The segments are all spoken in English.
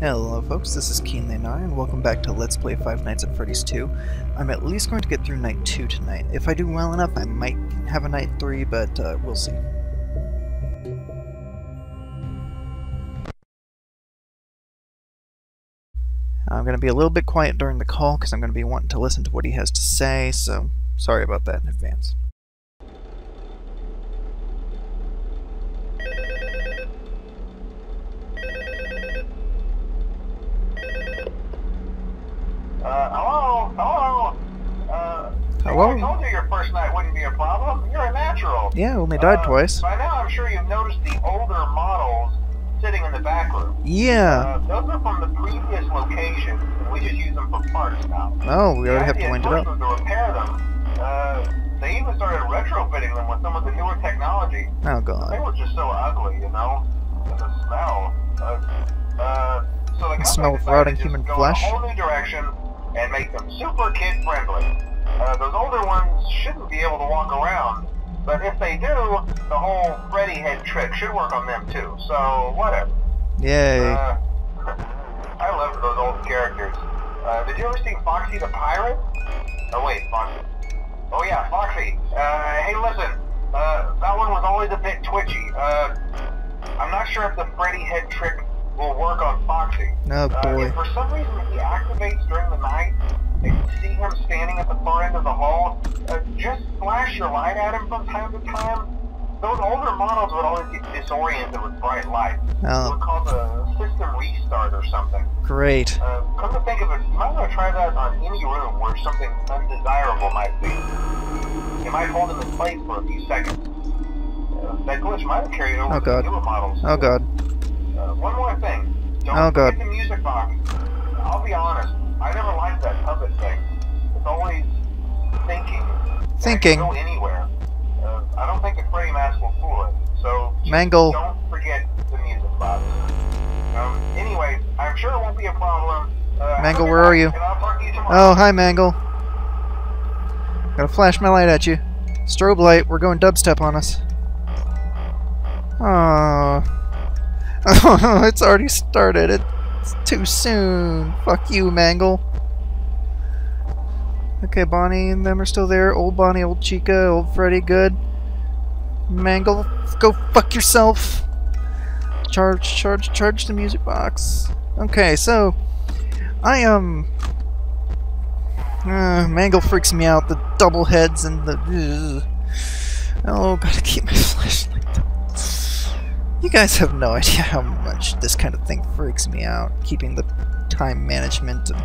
Hello folks, this is Quinlaenar and welcome back to Let's Play Five Nights at Freddy's 2. I'm at least going to get through Night 2 tonight. If I do well enough, I might have a Night 3, but uh, we'll see. I'm going to be a little bit quiet during the call because I'm going to be wanting to listen to what he has to say, so sorry about that in advance. Uh, hello? Hello? Uh, Hello? I told you your first night wouldn't be a problem. You're a natural. Yeah, only died Uh, twice. By now, I'm sure you've noticed the older models sitting in the back room. Yeah. Uh, those are from the previous location. We just use them for parts now. Oh, we already have to The wind it idea up. was to repair them. Uh, they even started retrofitting them with some of the newer technology. Oh They god. were just so ugly, you know? And the smell. Uh, uh, so the The smell of rotting human flesh? In a whole new direction and make them super kid friendly. Uh, those older ones shouldn't be able to walk around, but if they do, the whole Freddy head trick should work on them too. So whatever. Yay. Uh, I love those old characters. Uh, did you ever see Foxy the Pirate? Oh wait, Foxy. Oh yeah, Foxy. Uh, hey listen, uh, that one was always a bit twitchy. Uh, I'm not sure if the Freddy head trick will work on Foxy. Oh Uh, boy. if for some reason he activates during the night, and you see him standing at the far end of the hall, uh, just flash your light at him from time to time. Those older models would always get disoriented with bright light. It Oh, would cause a system restart or something. great. Uh, come to think of it, you might want to try that on any room where something undesirable might be. You might hold him in place for a few seconds. Uh, that glitch might have carried over Oh, to God. the newer models. Oh god. Uh, one more thing. Don't Oh, God. the music box. I'll be honest, I never liked that puppet thing. It's always thinking. Thinking. go anywhere. Uh, I don't think Freddy mask will fool it. So Mangle. don't forget the music box. Um, anyway, I'm sure it won't be a problem. Uh, Mangle, where are you? And I'll talk to you. Oh, hi Mangle. Gotta flash my light at you. Strobe light, we're going dubstep on us. Oh. Oh, it's already started. It's too soon. Fuck you, Mangle. Okay, Bonnie and them are still there. Old Bonnie, old Chica, old Freddy, good. Mangle, go fuck yourself. Charge, charge, charge the music box. Okay, so I um uh, Mangle freaks me out. The double heads and the ugh. oh, gotta keep my flashlight. You guys have no idea how much this kind of thing freaks me out. Keeping the time management and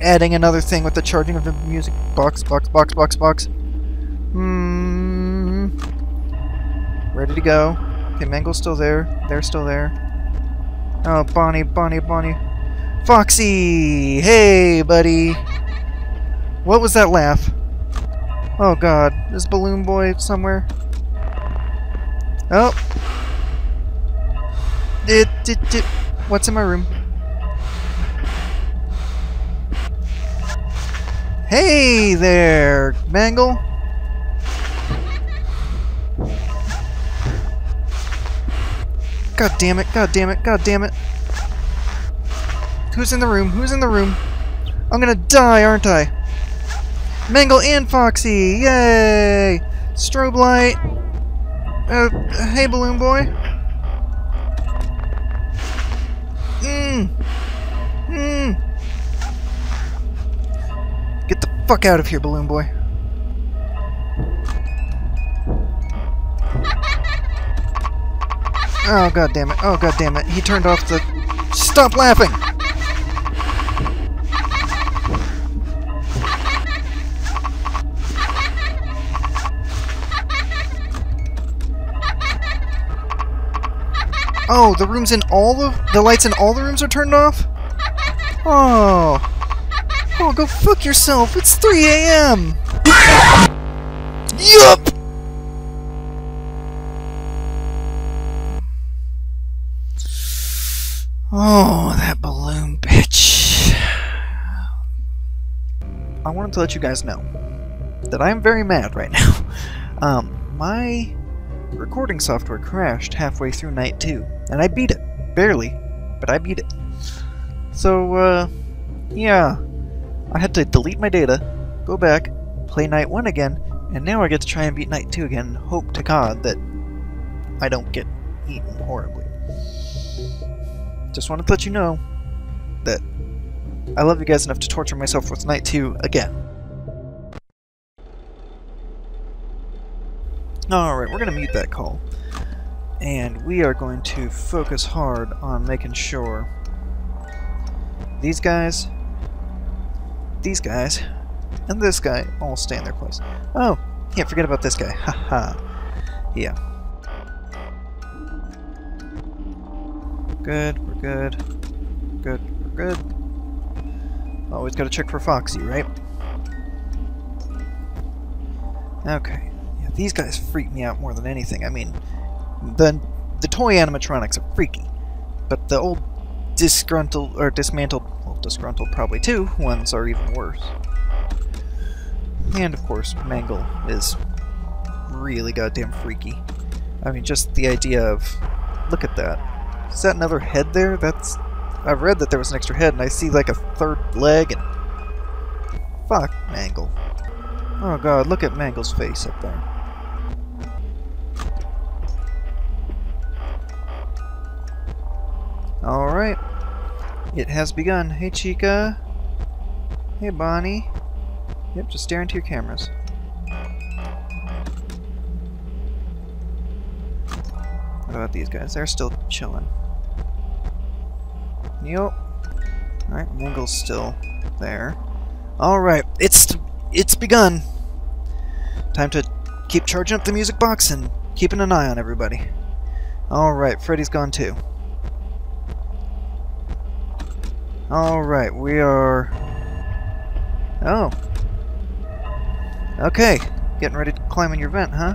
adding another thing with the charging of the music box, box, box, box, box. Hmm. Ready to go. Okay, Mangle's still there. They're still there. Oh, Bonnie, Bonnie, Bonnie. Foxy! Hey, buddy! What was that laugh? Oh god, is Balloon Boy somewhere? Oh! It, it, it. What's in my room? Hey there, Mangle! God damn it, god damn it, god damn it. Who's in the room? Who's in the room? I'm gonna die, aren't I? Mangle and Foxy! Yay! Strobe light! Uh, hey, Balloon Boy. Mmm! Mmm! Get the fuck out of here, Balloon Boy. Oh, god damn it. Oh, god damn it. He turned off the... Stop laughing! Oh, the rooms in all the the lights in all the rooms are turned off. Oh, oh, go fuck yourself! It's 3 a.m. Yup. Oh, that balloon bitch. I wanted to let you guys know that I am very mad right now. Um, my recording software crashed halfway through night two, and I beat it, barely. but I beat it. So, uh, yeah. I had to delete my data, go back, play Night 1 again, and now I get to try and beat Night 2 again hope to God that I don't get eaten horribly. Just wanted to let you know that I love you guys enough to torture myself with Night 2 again. Alright, we're to mute that call. And we are going to focus hard on making sure these guys, these guys, and this guy all stay in their place. Oh, yeah, forget about this guy. Haha. yeah. Good, we're good. Good, we're good. Always gotta check for Foxy, right? Okay. Yeah, these guys freak me out more than anything. I mean, the, the toy animatronics are freaky, but the old disgruntled, or dismantled, well, disgruntled probably too, ones are even worse. And of course, Mangle is really goddamn freaky. I mean, just the idea of, look at that. Is that another head there? That's, I've read that there was an extra head, and I see like a third leg, and fuck Mangle. Oh god, look at Mangle's face up there. Alright. It has begun. Hey, Chica. Hey, Bonnie. Yep, just stare into your cameras. What about these guys? They're still chilling. Yep. Alright, Mangle's still there. Alright, it's it's begun. Time to keep charging up the music box and keeping an eye on everybody. Alright, Freddy's gone too. Alright, we are... Oh. Okay, getting ready to climb in your vent, huh?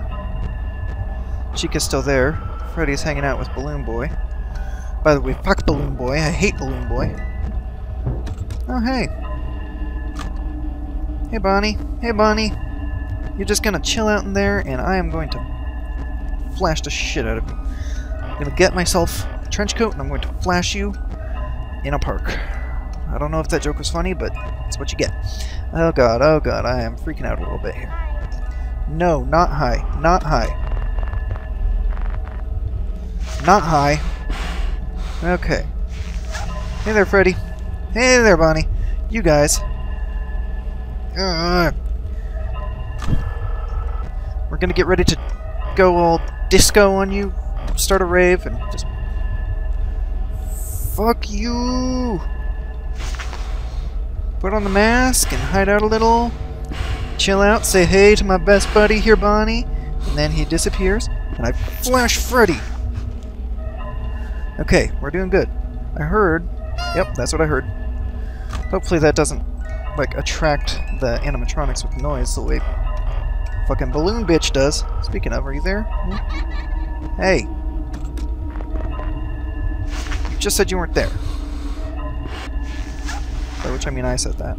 Chica's still there. Freddy's hanging out with Balloon Boy. By the way, fuck Balloon Boy. I hate Balloon Boy. Oh, hey. Hey, Bonnie. Hey, Bonnie. You're just gonna chill out in there, and I am going to flash the shit out of you. I'm gonna get myself a trench coat, and I'm going to flash you in a park. I don't know if that joke was funny, but it's what you get. Oh god, oh god, I am freaking out a little bit here. No, not high. Not high. Not high. Okay. Hey there, Freddy. Hey there, Bonnie. You guys. Uh, we're gonna get ready to go all disco on you, start a rave, and just... Fuck you! Put on the mask and hide out a little. Chill out, say hey to my best buddy here, Bonnie. And then he disappears, and I flash Freddy! Okay, we're doing good. I heard... Yep, that's what I heard. Hopefully that doesn't, like, attract the animatronics with noise the way fucking Balloon Bitch does. Speaking of, are you there? Hmm? Hey. You just said you weren't there. Which I mean I said that.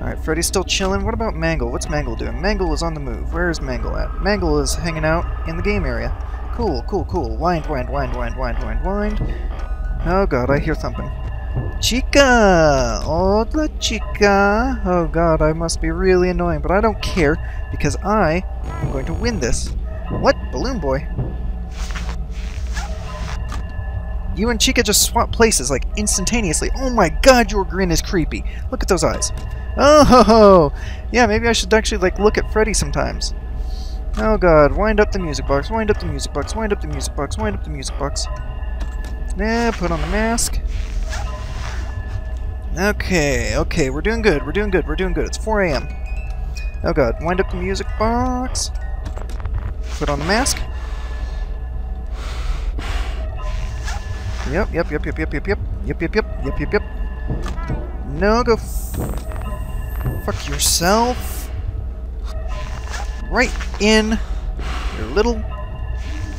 Alright, Freddy's still chilling. What about Mangle? What's Mangle doing? Mangle is on the move. Where is Mangle at? Mangle is hanging out in the game area. Cool, cool, cool. Wind, wind, wind, wind, wind, wind, wind. Oh god, I hear thumping. Chica! Hola, chica! Oh god, I must be really annoying, but I don't care, because I am going to win this. What? Balloon Boy? You and Chica just swap places, like, instantaneously. Oh my god, your grin is creepy. Look at those eyes. Oh, ho, ho. yeah, maybe I should actually, like, look at Freddy sometimes. Oh god, wind up the music box, wind up the music box, wind up the music box, wind up the music box. Yeah, put on the mask. Okay, okay, we're doing good, we're doing good, we're doing good. It's 4 a.m. Oh god, wind up the music box. Put on the mask. Yep, yep, yep, yep, yep, yep, yep, yep, yep, yep, yep, yep, yep. No, go fuck yourself. Right in your little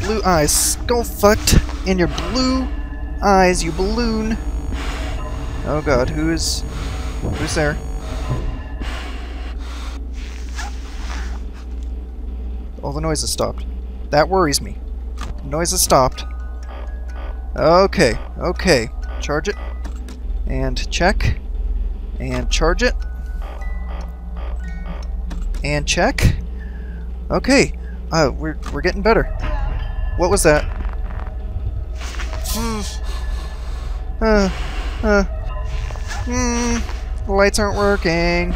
blue eyes. Skull fucked in your blue eyes, you balloon. Oh god, who is... Who's there? Oh, the noise has stopped. That worries me. The noise has stopped. Okay, okay. Charge it. And check. And charge it. And check. Okay. Uh, we're, we're getting better. What was that? uh, uh, hmm, the lights aren't working.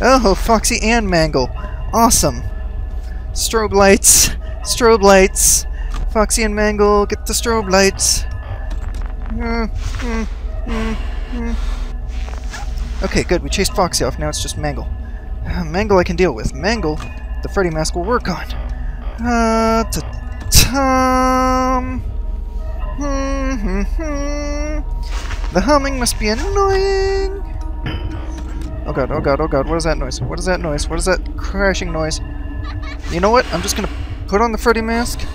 Oh, Foxy and Mangle. Awesome. Strobe lights. Strobe lights. Foxy and Mangle, get the strobe lights. Mm, mm, mm. Okay, good. We chased Foxy off. Now it's just Mangle. Uh, Mangle I can deal with. Mangle, the Freddy mask will work on. Uh, t Tom. Hmm, hmm. The humming must be annoying. Oh god, oh god, oh god, what is that noise? What is that noise? What is that crashing noise? You know what? I'm just gonna put on the Freddy mask.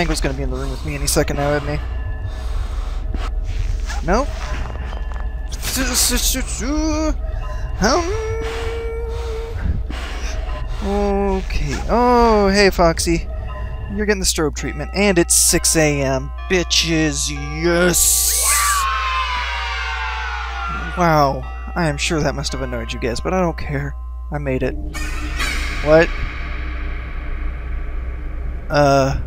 Mangle's gonna be in the room with me any second now, isn't he? Um. Okay. Oh, hey, Foxy. You're getting the strobe treatment, and it's 6 a.m. Bitches, yes! Wow. I am sure that must have annoyed you guys, but I don't care. I made it. What? Uh...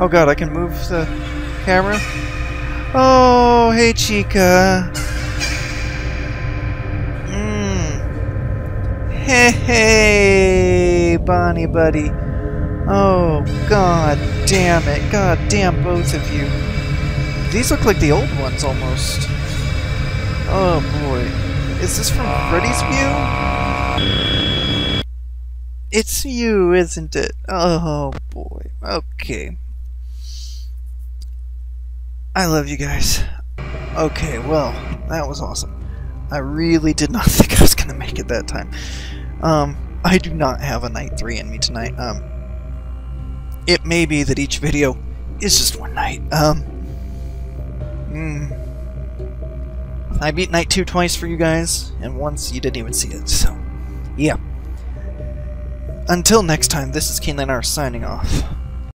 Oh god, I can move the camera? Oh, hey Chica! Mmm. Hey, hey, Bonnie buddy. Oh, god damn it. God damn both of you. These look like the old ones, almost. Oh, boy. Is this from Freddy's view? It's you, isn't it? Oh, boy. Okay. I love you guys. Okay, well, that was awesome. I really did not think I was going to make it that time. Um, I do not have a night 3 in me tonight. Um, it may be that each video is just one night. Um, mm, I beat night 2 twice for you guys, and once you didn't even see it, so, yeah. Until next time, this is Quinlaenar signing off.